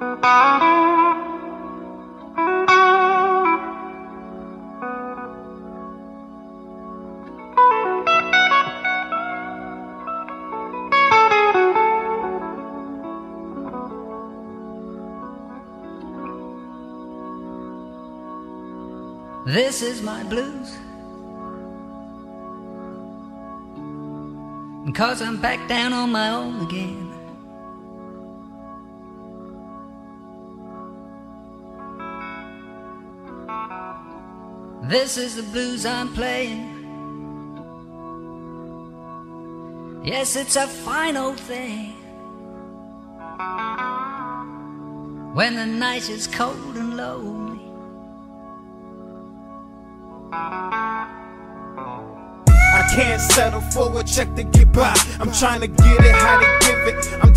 This is my blues. Cause I'm back down on my own again. This is the blues I'm playing. Yes, it's a fine old thing. When the night is cold and lonely. I can't settle for a check to get by. I'm trying to get it how to. I'm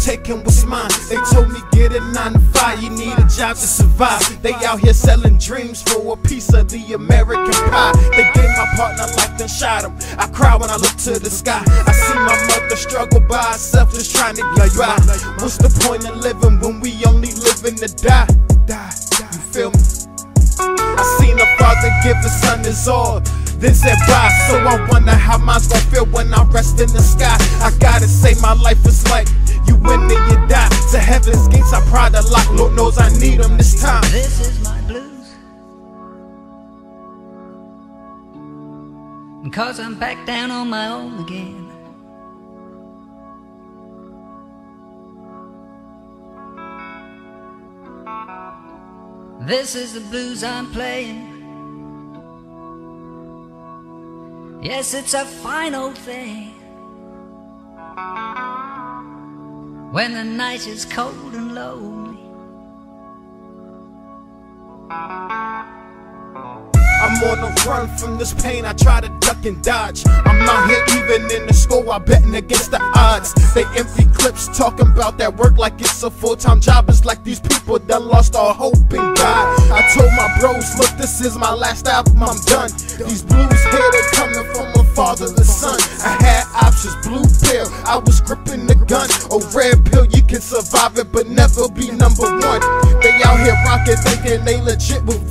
taking what's mine. They told me get it nine to five. You need a job to survive. They out here selling dreams for a piece of the American pie. They gave my partner life and shot him. I cry when I look to the sky. I see my mother struggle by herself just trying to get by. What's the point of living when we only living to die? You feel me? I seen a father give his son his all, then said. So I wonder how mine's gonna when I rest in the sky. I gotta say my life is like you win then you die. To heaven's gates I pride the lock. Lord knows I need them this time. This is my blues. Cause I'm back down on my own again. This is the blues I'm playing. Yes, it's a fine old thing. When the night is cold and lonely. I'm on the run from this pain, I try to duck and dodge. I'm out here even in the school, I betting against the odds. They empty clips talking about that work like it's a full-time job. It's like these people that lost all hope in God. I told my bros, look, this is my last album, I'm done. These blues here, they coming from a father to son. I had options, blue pill, I was gripping the gun. A red pill, you can survive it, but never be number one. They out here rocking, thinking they legit with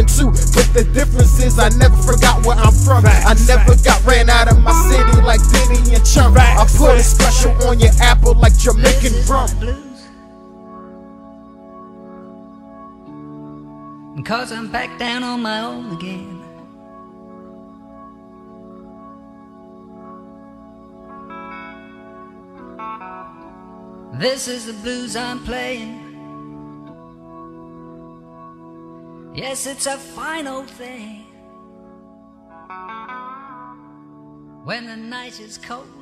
be ballin' too, but the difference is I never forgot where I'm from. I never got ran out of my city like Diddy and Chum. I put a special on your apple like Jamaican This is rum. my blues. Cause I'm back down on my own again. This is the blues I'm playing. Yes, it's a fine old thing. When the night is cold